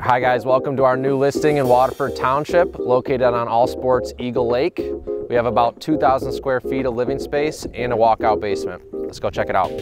Hi guys, welcome to our new listing in Waterford Township, located on All Sports Eagle Lake. We have about 2,000 square feet of living space and a walkout basement. Let's go check it out.